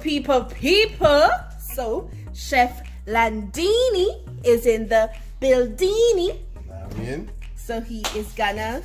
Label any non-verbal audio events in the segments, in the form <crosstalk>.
people, people. So, Chef Landini is in the buildini. I mean, So he is gonna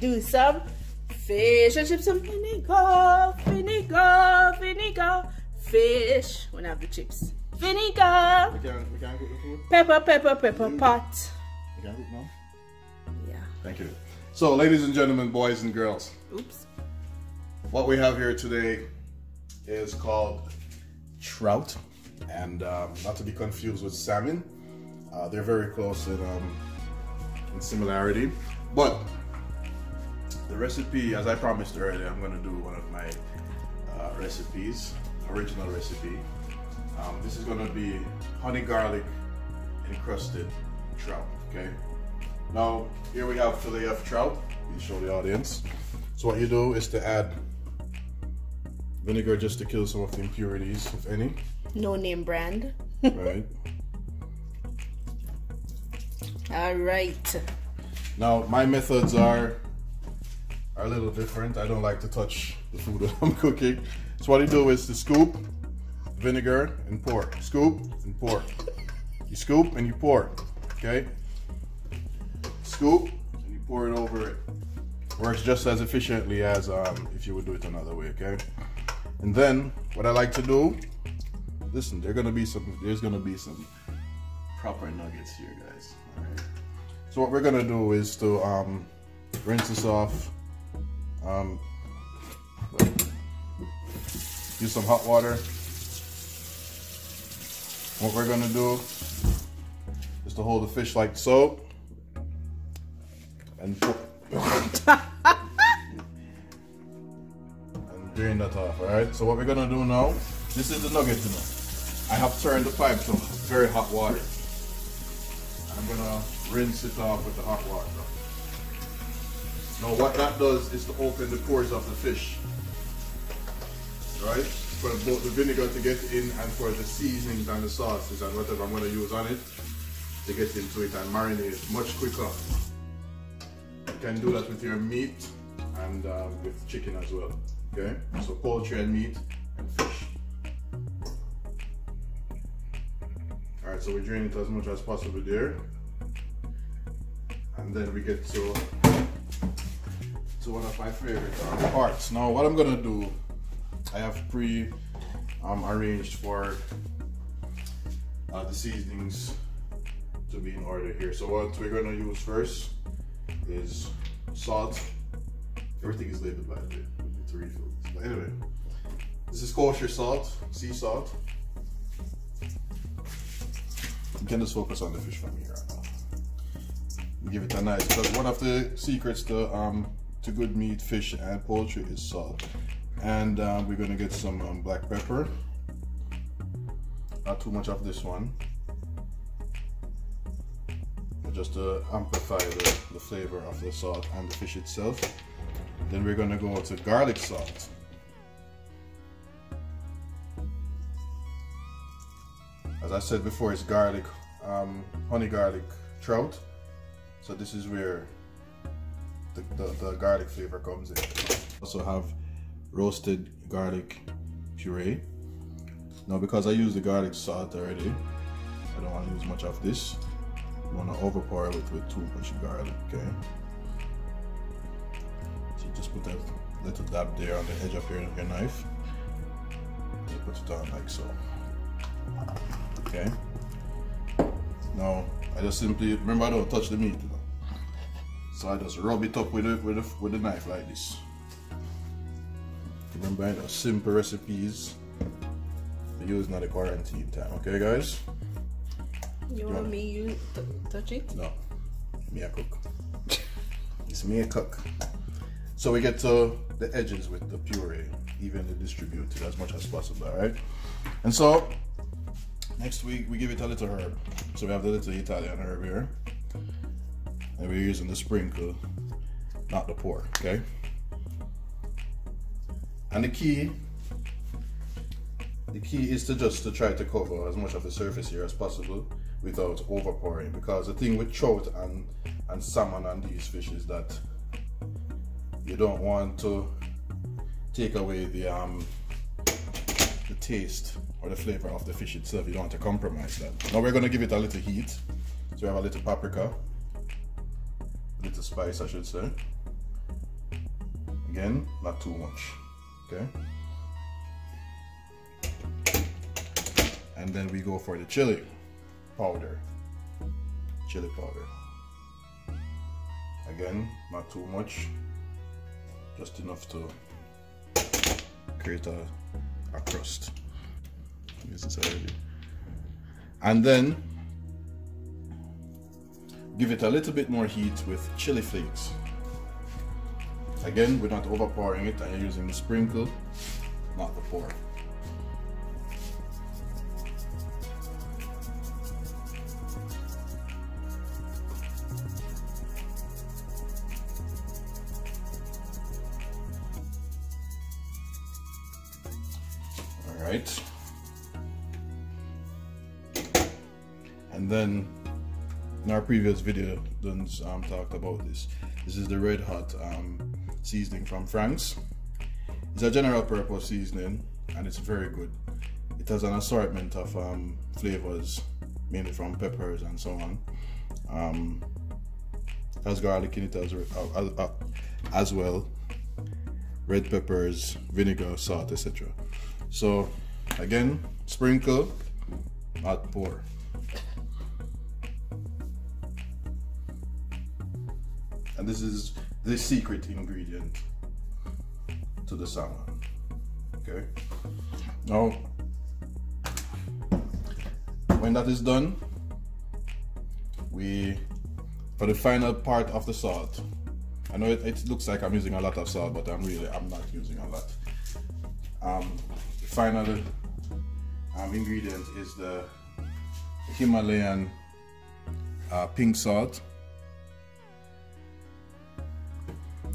do some fish and chips and vinegar, vinegar, vinegar, fish. I have the chips, vinegar, we can we can cook the food. pepper, pepper, pepper mm-hmm. pot. We can cook now. Yeah. Thank you. So, ladies and gentlemen, boys and girls, Oops. what we have here today is called trout, and um, not to be confused with salmon. Uh, they're very close in, um, in similarity, but the recipe, as I promised earlier, I'm going to do one of my uh, recipes, original recipe. Um, this is going to be honey garlic encrusted trout. Okay. Now here we have fillet of trout. You show the audience. So what you do is to add vinegar just to kill some of the impurities, if any. No name brand. Right. All right. Now my methods are are a little different. I don't like to touch the food that <laughs> I'm cooking. So what you do is to scoop vinegar and pour. Scoop and pour. You scoop and you pour. Okay. Scoop and you pour it over it. Works just as efficiently as um, if you would do it another way. Okay. And then what I like to do. Listen, there's gonna be some. There's gonna be some proper nuggets here, guys. All right. So what we're gonna do is to um, rinse this off. Um, use some hot water. What we're gonna do is to hold the fish like so, and <laughs> drain that off. All right. So what we're gonna do now? This is the nugget, you know. I have turned the pipe to very hot water. I'm gonna rinse it off with the hot water. Now what that does is to open the pores of the fish. Right? For both the vinegar to get in and for the seasonings and the sauces and whatever I'm gonna use on it to get into it and marinate it much quicker. You can do that with your meat and uh, with chicken as well. Okay? So poultry and meat and fish. Alright, so we drain it as much as possible there and then we get to to one of my favorite um, parts. Now, what I'm gonna do, I have pre um, arranged for uh, the seasonings to be in order here. So what we're gonna use first is salt. Everything is labeled by the way. To refill this. But anyway, this is kosher salt, sea salt. You can just focus on the fish from here. Right now give it a nice because one of the secrets to um to good meat fish and poultry is salt. And um, we're gonna get some um, black pepper. Not too much of this one. Just to amplify the, the flavor of the salt and the fish itself then we're gonna go to garlic salt as I said before it's garlic um, honey garlic trout so this is where the, the, the, garlic flavor comes in. Also have roasted garlic puree. Now because I use the garlic salt already, I don't want to use much of this. You want to overpower it with too much garlic, okay? Just put a little dab there on the edge of your, your knife. You put it on like so. Okay. Now I just simply remember I don't touch the meat. You know? So I just rub it up with with the, with the knife like this. Remember, you know, simple recipes to use not the quarantine time. Okay, guys? You want me you touch it? No, me a cook. <laughs> it's me a cook. So we get to the edges with the puree, evenly distributed as much as possible, all right? And so next week we give it a little herb. So we have the little Italian herb here and we're using the sprinkle, not the pour, okay? And the key, the key is to just to try to cover as much of the surface here as possible without overpouring because the thing with trout and, and salmon and these fish is that you don't want to take away the um the taste or the flavor of the fish itself. You don't want to compromise that. Now we're gonna give it a little heat. So we have a little paprika, a little spice I should say. Again, not too much, okay? And then we go for the chili powder, chili powder. Again, not too much, just enough to create a, a crust. And then give it a little bit more heat with chili flakes. Again, we're not overpowering it you're using the sprinkle, not the pour. Right. And then in our previous video, Duns um, talked about this. This is the Red Hot um, seasoning from Frank's. It's a general purpose seasoning and it's very good. It has an assortment of um, flavors, mainly from peppers and so on. Um, has garlic in it as, uh, as well, red peppers, vinegar, salt, etc. So again, sprinkle, not pour. And this is the secret ingredient to the salmon. Okay. Now, when that is done, we, for the final part of the salt, I know it, it looks like I'm using a lot of salt, but I'm really, I'm not using a lot. Um, final um, ingredient is the Himalayan uh, pink salt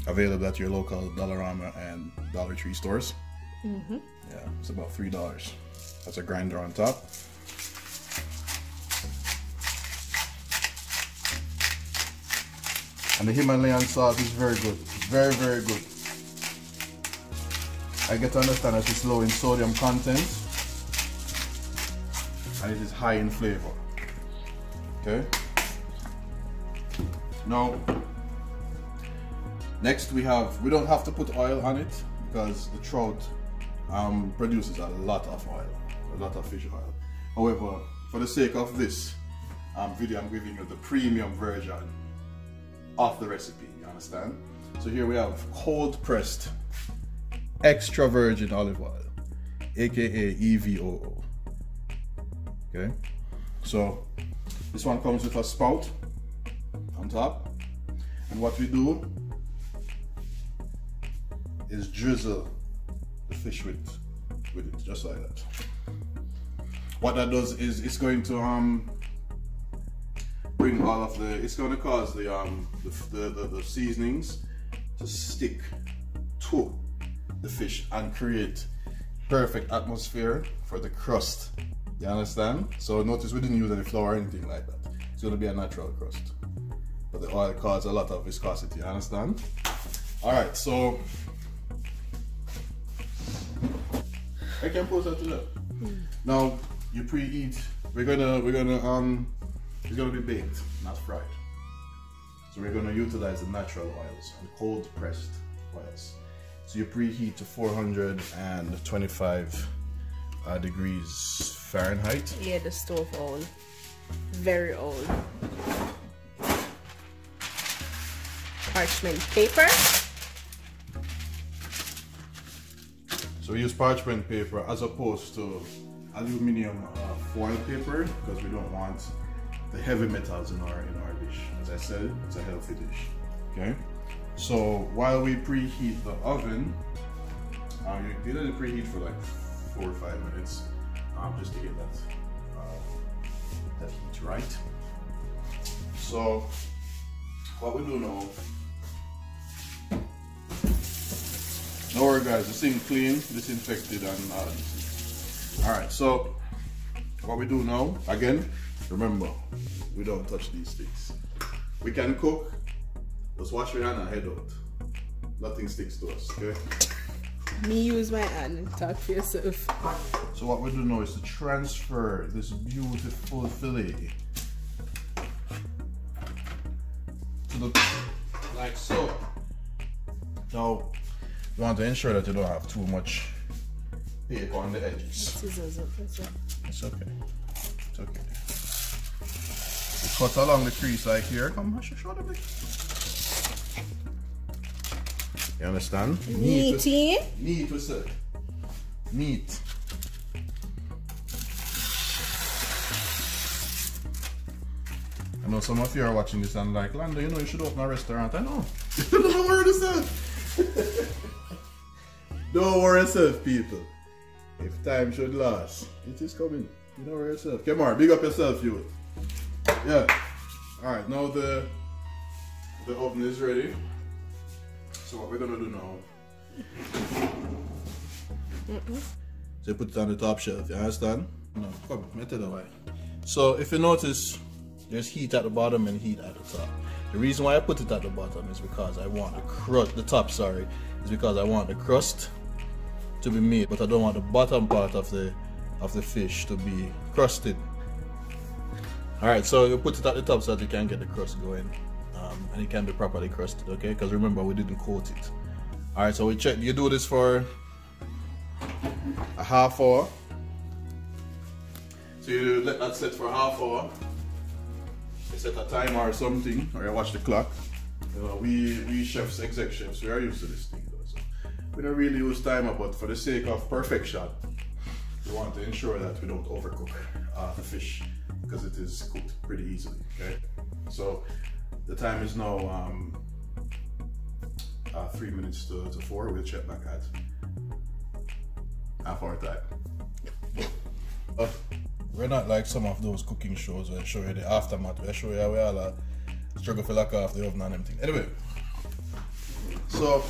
available at your local Dollarama and Dollar Tree stores. Mm -hmm. Yeah, it's about three dollars. That's a grinder on top. And the Himalayan salt is very good. Very, very good. I get to understand that it's low in sodium content and it is high in flavor. Okay? Now, Next we have, we don't have to put oil on it because the trout um, produces a lot of oil, a lot of fish oil. However, for the sake of this um, video, I'm giving you the premium version of the recipe, you understand? So here we have cold pressed extra virgin olive oil, aka EVOO. Okay, so this one comes with a spout on top, and what we do is drizzle the fish with, with it, just like that. What that does is it's going to um bring all of the, it's going to cause the um the, the, the, the seasonings to stick to the fish and create perfect atmosphere for the crust. You understand? So notice we didn't use any flour or anything like that. It's gonna be a natural crust. But the oil causes a lot of viscosity, you understand? Alright, so I can post that to that. Now you preheat. We're gonna we're gonna um it's gonna be baked, not fried. So we're gonna utilize the natural oils and cold pressed oils. So you preheat to 425 uh, degrees Fahrenheit. Yeah, the stove old, very old. Parchment paper. So we use parchment paper as opposed to aluminum uh, foil paper because we don't want the heavy metals in our in our dish. As I said, it's a healthy dish. Okay. So while we preheat the oven, um, you let it preheat for like four or five minutes, um, just to get that uh, that heat right. So what we do now Don't worry guys, the sink clean, disinfected and uh, Alright, so what we do now, again, remember, we don't touch these things. We can cook, just wash your hand and head out. Nothing sticks to us, okay? Me use my hand and talk for yourself. So what we do now is to transfer this beautiful fillet to the like so. Now you want to ensure that you don't have too much paper on the edges. Scissors up, that's right. It's okay. It's okay. You cut along the crease like here. Come, your shoulder bit. You understand? Meaty. Neat, we say. Neat. I know some of you are watching this and like, Lando, you know you should open a restaurant. I know. <laughs> Don't worry yourself. <laughs> Don't worry yourself, people. If time should last, it is coming. You know where yourself. Come on, big up yourself, you. Yeah. Alright, now the the oven is ready. So what we're gonna do now. Mm-hmm. So you put it on the top shelf, you understand? No, come, let it away. So if you notice, there's heat at the bottom and heat at the top. The reason why I put it at the bottom is because I want the crust, the top, sorry, is because I want the crust to be made, but I don't want the bottom part of the of the fish to be crusted. All right, so you put it at the top so that you can get the crust going, um, and it can be properly crusted. Okay, because remember we didn't coat it. All right, so we check. You do this for a half hour. So you let that set for half hour. You set a timer or something, <laughs> or you watch the clock. You know, we we chefs, exec chefs, we are used to this thing. Though, so we don't really use timer, but for the sake of perfection, we want to ensure that we don't overcook uh, the fish because it is cooked pretty easily. Okay, so the time is now um, uh, three minutes to, to four. We'll check back at half hour time. Uh, we're not like some of those cooking shows where I show you the aftermath, where I show you how we all uh, struggle for lack of the oven and everything. Anyway, so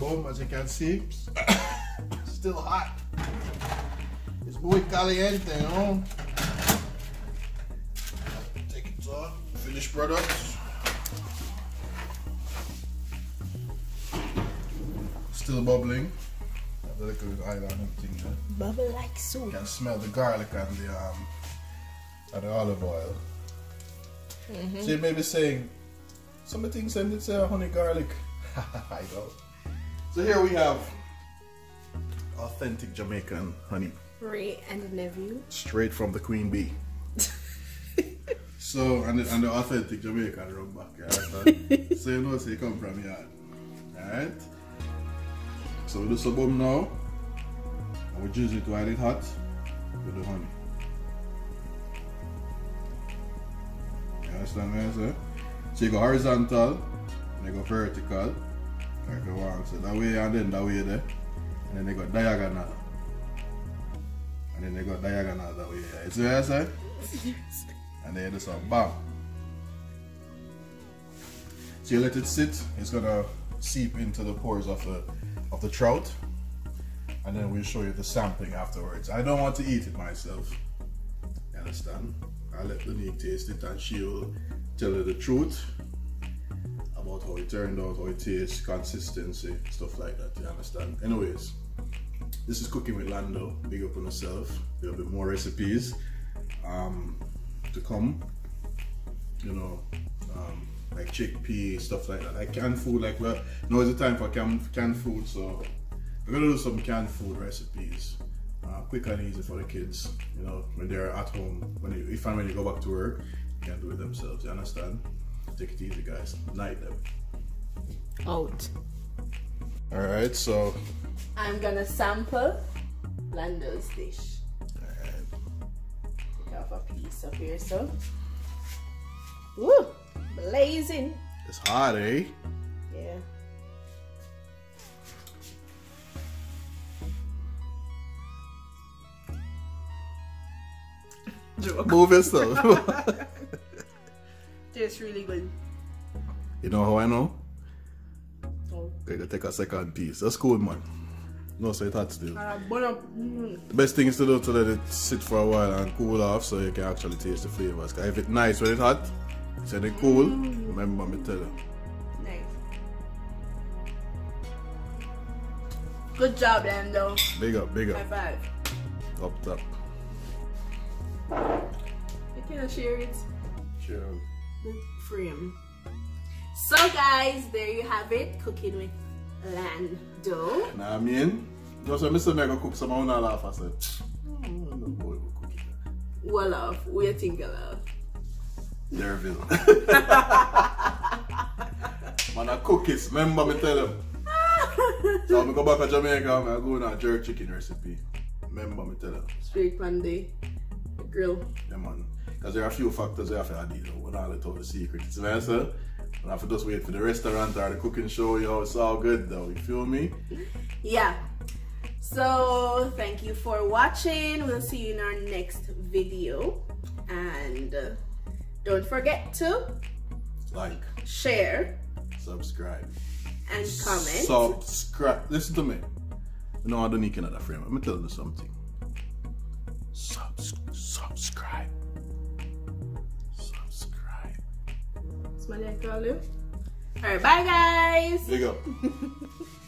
boom, as you can see, <coughs> still hot. It's muy caliente, you know. Take it on, finished product. Still bubbling. Have the little oil on everything there. Bubble like soup. You can smell the garlic and the um and the olive oil. So you may be saying, some of the things send it say honey garlic. <laughs> I know. So here we have authentic Jamaican honey, Wray and Nephew. straight from the queen bee. So and the, and the authentic Jamaican rum back, you <laughs> understand? so you know so you come from yard. Alright? So we do some boom now. And we juice it while it's hot with the honey. You understand what I say? So you go horizontal, and you go vertical, like you want. So that way and then that way there. And then they go diagonal. And then they go diagonal that way. Yeah. You see what I say? <laughs> And then you do some bam. So you let it sit, it's gonna seep into the pores of the of the trout. And then we'll show you the sampling afterwards. I don't want to eat it myself. You understand? I'll let Lanique taste it and she'll tell you the truth about how it turned out, how it tastes, consistency, stuff like that. You understand? Anyways, this is cooking with Lando. Big up on yourself. There'll be more recipes um, to come. You know, um, like chickpea stuff like that. Like canned food. Like well, now is the time for canned canned food. So we're gonna do some canned food recipes. Uh, quick and easy for the kids. You know, when they're at home, when you, if and when you go back to work, you can do it themselves. You understand? Take it easy, guys. Knight Dem. Out. All right, so I'm gonna sample Lando's dish. All right. A piece of here, so. Woo! Blazing. it's hot, eh? Yeah. Move yourself. <laughs> Tastes really good. you know how I know? Oh. Okay, to take a second piece. That's cool, man. No, so it hot still. Uh. Mm. The best thing is to do to let it sit for a while and cool off so you can actually taste the flavors. 'Cause if it's nice when it's hot, so it cool, remember me tell you. Nice. Good job, though. Big up, big High up. five. Up top. You can share it. Share the frame. So guys, there you have it, cooking with Lando. Nah, I mean, just when Mr. Mega cook some, I wanna laugh. I said, oh, no boy will cook it. Well off, we you think of love. Derville. <laughs> Man, I cook it. Remember me tell them. So I'm going go back to Jamaica, I'm go on a jerk chicken recipe. Remember me tell them. Straight Monday, grill. Yeah, man. Because there are a few factors we have to add in. We're not let out the secret. It's nice, sir. We have to just wait for the restaurant or the cooking show, yo. It's all good though. You feel me? Yeah. So thank you for watching. We'll see you in our next video. And uh, don't forget to Like, share subscribe. and comment. Subscribe. Listen to me. No, I don't need another frame. Let me tell you something. Subs. Subscribe. Smiley, I call. Alright, bye guys. Big up. <laughs>